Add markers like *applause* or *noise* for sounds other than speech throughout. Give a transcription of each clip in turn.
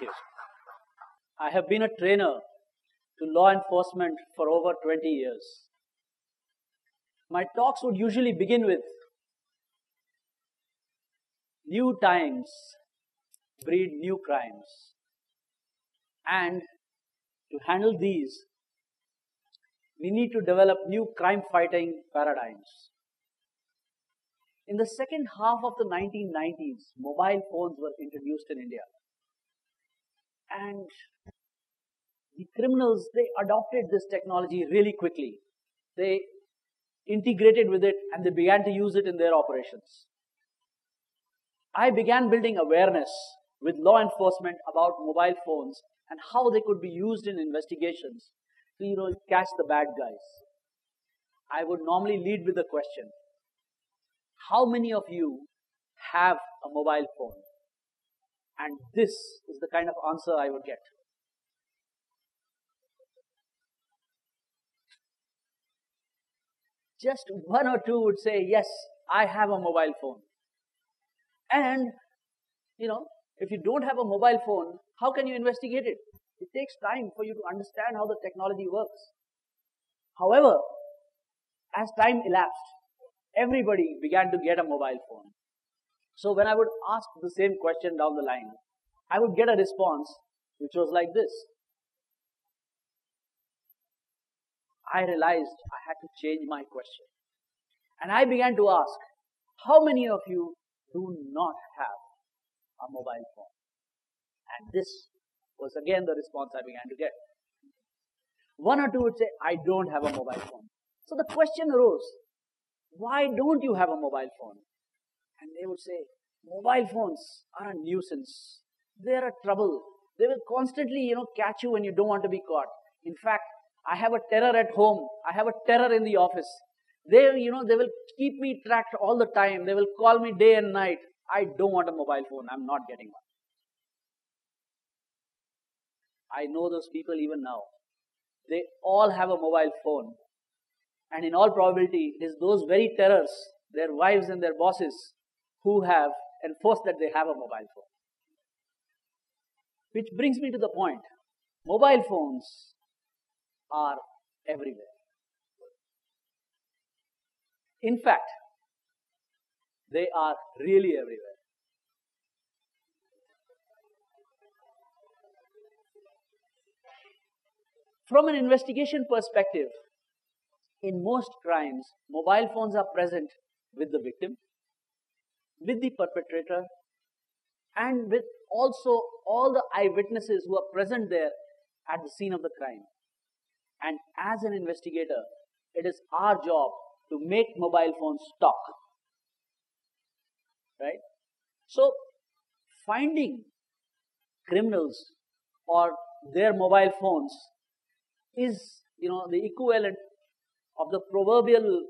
You. I have been a trainer to law enforcement for over 20 years. My talks would usually begin with new times breed new crimes. And to handle these, we need to develop new crime fighting paradigms. In the second half of the 1990s, mobile phones were introduced in India. And the criminals, they adopted this technology really quickly. They integrated with it and they began to use it in their operations. I began building awareness with law enforcement about mobile phones and how they could be used in investigations to you know, catch the bad guys. I would normally lead with the question How many of you have a mobile phone? And this is the kind of answer I would get. Just one or two would say, Yes, I have a mobile phone. And, you know, if you don't have a mobile phone, how can you investigate it? It takes time for you to understand how the technology works. However, as time elapsed, everybody began to get a mobile phone. So when I would ask the same question down the line, I would get a response which was like this. I realized I had to change my question. And I began to ask, how many of you do not have a mobile phone? And this was again the response I began to get. One or two would say, I don't have a mobile phone. So the question arose, why don't you have a mobile phone? And they would say, mobile phones are a nuisance. They're a trouble. They will constantly, you know, catch you when you don't want to be caught. In fact, I have a terror at home. I have a terror in the office. They, you know, they will keep me tracked all the time. They will call me day and night. I don't want a mobile phone. I'm not getting one. I know those people even now. They all have a mobile phone. And in all probability, it is those very terrors, their wives and their bosses, who have enforced that they have a mobile phone. Which brings me to the point. Mobile phones are everywhere. In fact, they are really everywhere. From an investigation perspective, in most crimes, mobile phones are present with the victim, with the perpetrator, and with also all the eyewitnesses who are present there at the scene of the crime. And as an investigator, it is our job to make mobile phones talk. Right? So, finding criminals or their mobile phones is, you know, the equivalent of the proverbial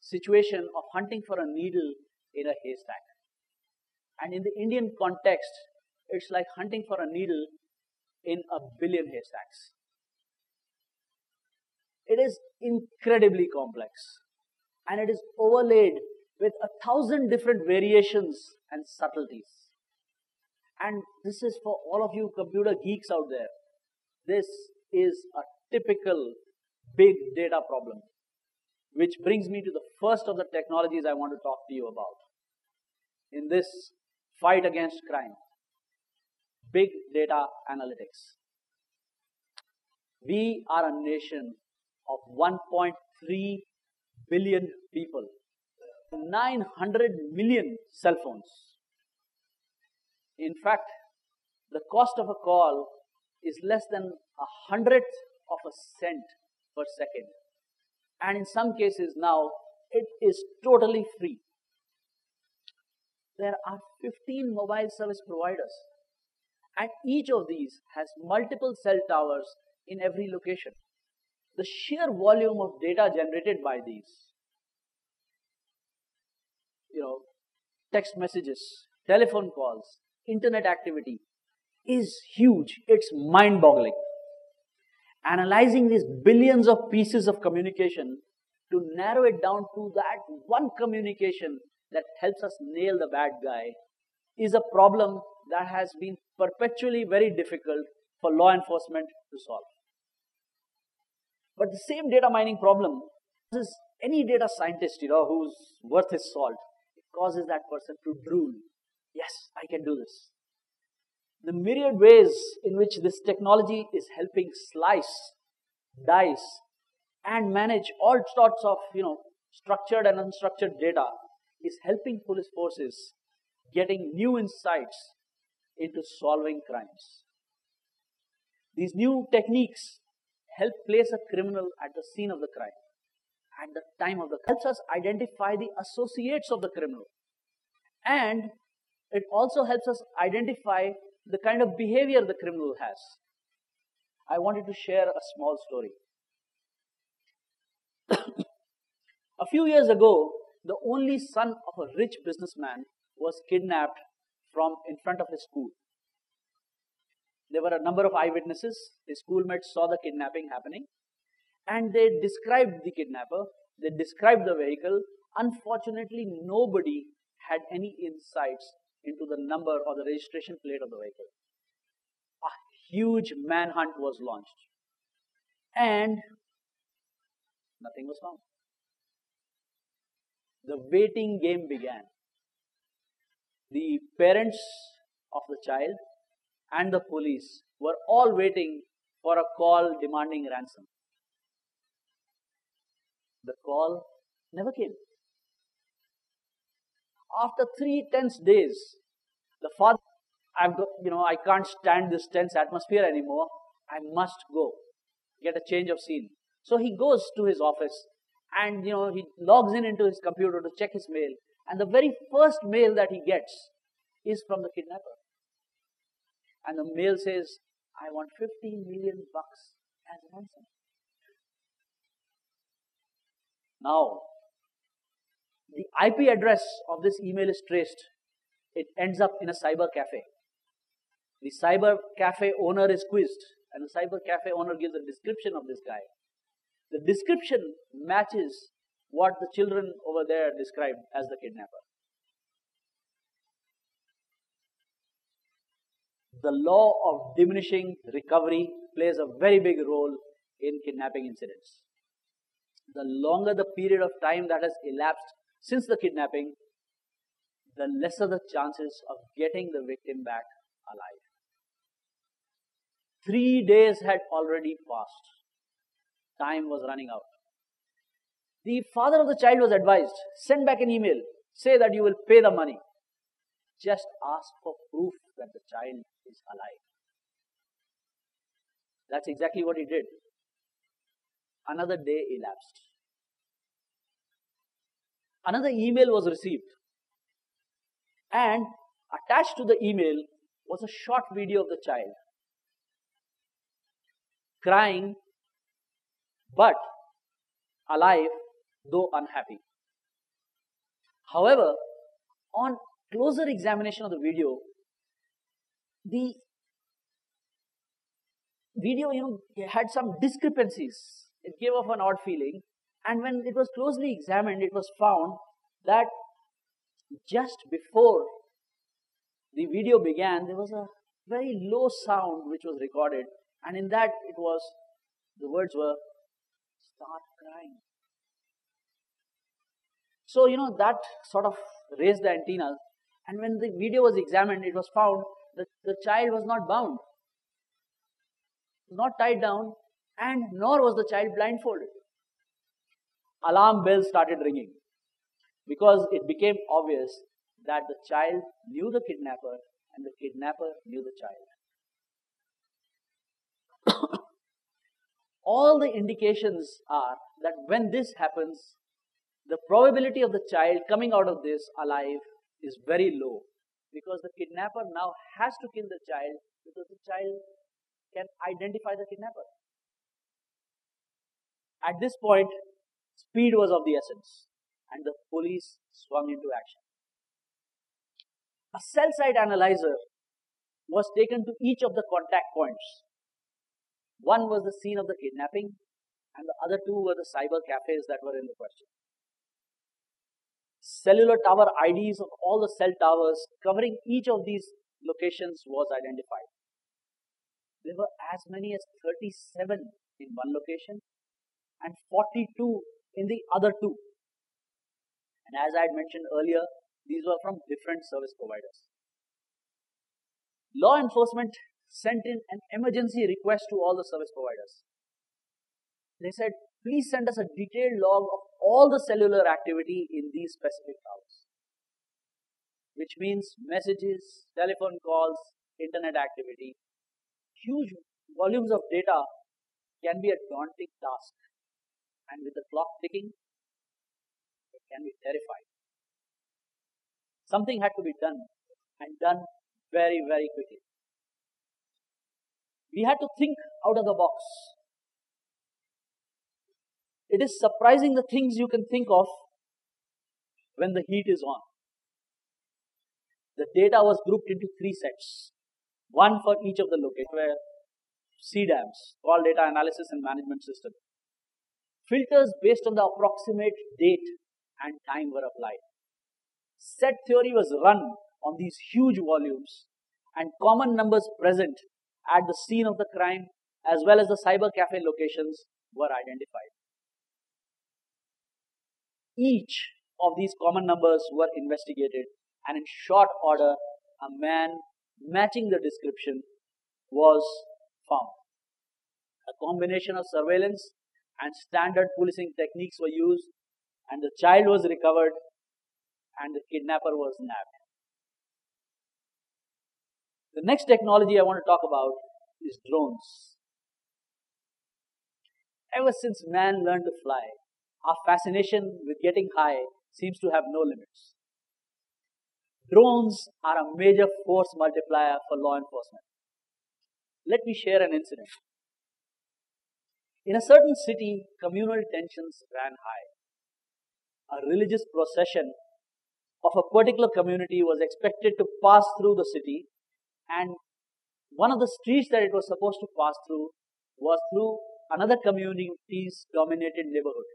situation of hunting for a needle in a haystack. And in the Indian context, it's like hunting for a needle in a billion haystacks. It is incredibly complex and it is overlaid with a thousand different variations and subtleties. And this is for all of you computer geeks out there. This is a typical big data problem. Which brings me to the first of the technologies I want to talk to you about. In this fight against crime, big data analytics. We are a nation of 1.3 billion people, 900 million cell phones. In fact, the cost of a call is less than a hundredth of a cent per second. And in some cases now, it is totally free. There are 15 mobile service providers, and each of these has multiple cell towers in every location the sheer volume of data generated by these, you know, text messages, telephone calls, internet activity is huge. It's mind boggling. Analyzing these billions of pieces of communication to narrow it down to that one communication that helps us nail the bad guy is a problem that has been perpetually very difficult for law enforcement to solve. But the same data mining problem is any data scientist, you know, whose worth is salt, it causes that person to drool. Yes, I can do this. The myriad ways in which this technology is helping slice, dice, and manage all sorts of, you know, structured and unstructured data is helping police forces getting new insights into solving crimes. These new techniques help place a criminal at the scene of the crime, at the time of the helps us identify the associates of the criminal. And it also helps us identify the kind of behavior the criminal has. I wanted to share a small story. *coughs* a few years ago, the only son of a rich businessman was kidnapped from in front of his school. There were a number of eyewitnesses. His schoolmates saw the kidnapping happening and they described the kidnapper, they described the vehicle. Unfortunately, nobody had any insights into the number or the registration plate of the vehicle. A huge manhunt was launched and nothing was found. The waiting game began. The parents of the child and the police were all waiting for a call demanding ransom. The call never came. After three tense days, the father, I've got, you know, I can't stand this tense atmosphere anymore. I must go, get a change of scene. So he goes to his office and, you know, he logs in into his computer to check his mail. And the very first mail that he gets is from the kidnapper. And the mail says, I want 15 million bucks as ransom. Now, the IP address of this email is traced. It ends up in a cyber cafe. The cyber cafe owner is quizzed, and the cyber cafe owner gives a description of this guy. The description matches what the children over there described as the kidnapper. the law of diminishing recovery plays a very big role in kidnapping incidents. The longer the period of time that has elapsed since the kidnapping, the lesser the chances of getting the victim back alive. Three days had already passed. Time was running out. The father of the child was advised send back an email, say that you will pay the money. Just ask for proof that the child is alive. That's exactly what he did. Another day elapsed. Another email was received. And attached to the email was a short video of the child crying but alive though unhappy. However, on closer examination of the video, the video, you know, had some discrepancies. It gave off an odd feeling. And when it was closely examined, it was found that just before the video began, there was a very low sound which was recorded. And in that, it was, the words were, start crying. So, you know, that sort of raised the antennas. And when the video was examined, it was found that the child was not bound, not tied down, and nor was the child blindfolded. Alarm bells started ringing because it became obvious that the child knew the kidnapper and the kidnapper knew the child. *coughs* All the indications are that when this happens, the probability of the child coming out of this alive is very low because the kidnapper now has to kill the child because the child can identify the kidnapper. At this point, speed was of the essence and the police swung into action. A cell site analyzer was taken to each of the contact points. One was the scene of the kidnapping, and the other two were the cyber cafes that were in the question cellular tower IDs of all the cell towers covering each of these locations was identified. There were as many as 37 in one location and 42 in the other two. And as I had mentioned earlier, these were from different service providers. Law enforcement sent in an emergency request to all the service providers. They said, please send us a detailed log of all the cellular activity in these specific towers. Which means messages, telephone calls, internet activity. Huge volumes of data can be a daunting task. And with the clock ticking, it can be terrifying. Something had to be done and done very, very quickly. We had to think out of the box. It is surprising the things you can think of when the heat is on. The data was grouped into three sets, one for each of the locations where CDAMs, Call Data Analysis and Management System. Filters based on the approximate date and time were applied. Set theory was run on these huge volumes and common numbers present at the scene of the crime as well as the cyber cafe locations were identified. Each of these common numbers were investigated and in short order a man matching the description was found. A combination of surveillance and standard policing techniques were used and the child was recovered and the kidnapper was nabbed. The next technology I want to talk about is drones. Ever since man learned to fly, our fascination with getting high seems to have no limits. Drones are a major force multiplier for law enforcement. Let me share an incident. In a certain city, communal tensions ran high. A religious procession of a particular community was expected to pass through the city and one of the streets that it was supposed to pass through was through another community's dominated neighborhood.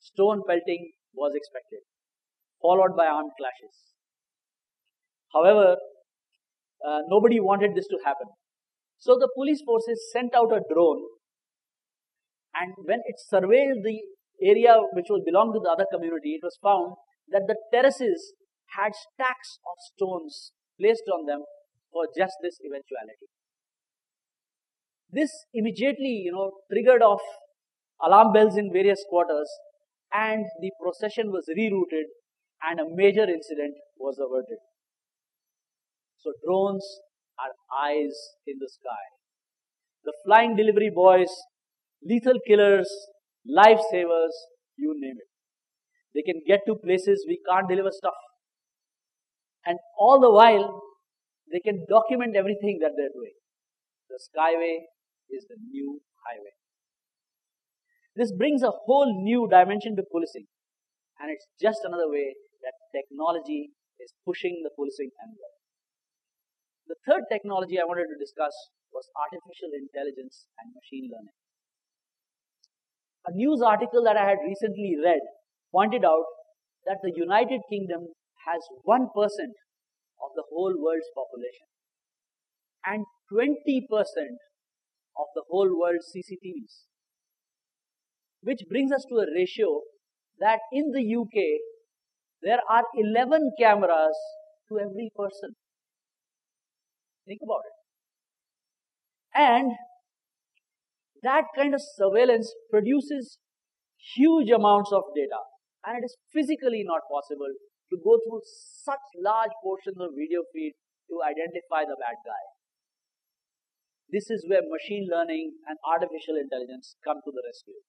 Stone pelting was expected, followed by armed clashes. However, uh, nobody wanted this to happen. So the police forces sent out a drone, and when it surveilled the area which was belonged to the other community, it was found that the terraces had stacks of stones placed on them for just this eventuality. This immediately, you know, triggered off alarm bells in various quarters and the procession was rerouted and a major incident was averted. So drones are eyes in the sky. The flying delivery boys, lethal killers, lifesavers, you name it. They can get to places we can't deliver stuff. And all the while, they can document everything that they're doing. The Skyway is the new highway. This brings a whole new dimension to policing. And it's just another way that technology is pushing the policing envelope. The third technology I wanted to discuss was artificial intelligence and machine learning. A news article that I had recently read pointed out that the United Kingdom has 1% of the whole world's population and 20% of the whole world's CCTVs. Which brings us to a ratio that in the UK there are 11 cameras to every person. Think about it. And that kind of surveillance produces huge amounts of data and it is physically not possible to go through such large portions of video feed to identify the bad guy. This is where machine learning and artificial intelligence come to the rescue.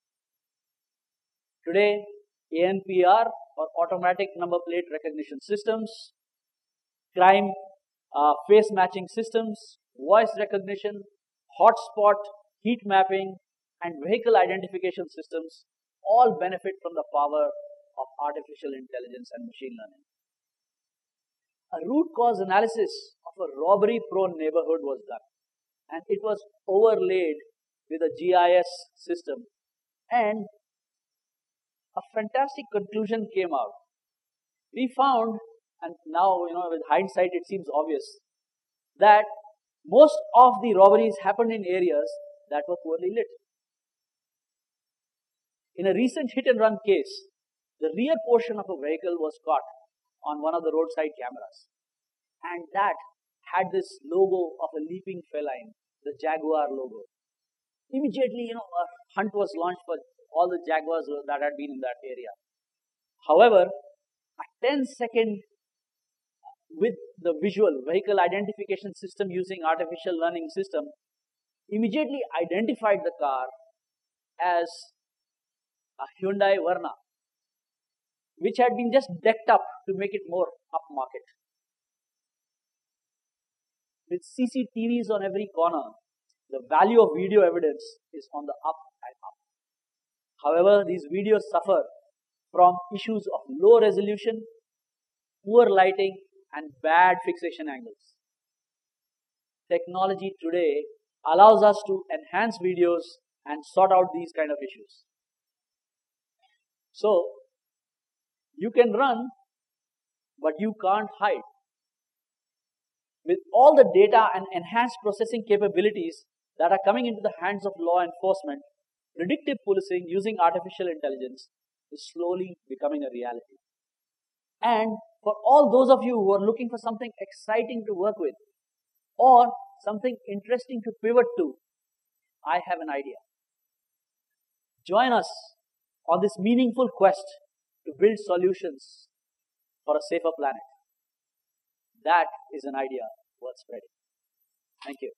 Today, ANPR or automatic number plate recognition systems, crime uh, face matching systems, voice recognition, hotspot, heat mapping, and vehicle identification systems all benefit from the power of artificial intelligence and machine learning. A root cause analysis of a robbery prone neighborhood was done and it was overlaid with a GIS system and a fantastic conclusion came out. We found and now, you know, with hindsight, it seems obvious that most of the robberies happened in areas that were poorly lit. In a recent hit and run case, the rear portion of a vehicle was caught on one of the roadside cameras. And that had this logo of a leaping feline, the Jaguar logo. Immediately, you know, a hunt was launched for all the Jaguars that had been in that area. However, a 10 second with the visual vehicle identification system using artificial learning system immediately identified the car as a Hyundai Verna which had been just decked up to make it more upmarket. With CCTVs on every corner, the value of video evidence is on the up and up. However, these videos suffer from issues of low resolution, poor lighting, and bad fixation angles. Technology today allows us to enhance videos and sort out these kind of issues. So, you can run, but you can't hide. With all the data and enhanced processing capabilities that are coming into the hands of law enforcement, predictive policing using artificial intelligence is slowly becoming a reality. And for all those of you who are looking for something exciting to work with or something interesting to pivot to, I have an idea. Join us on this meaningful quest to build solutions for a safer planet. That is an idea worth spreading. Thank you.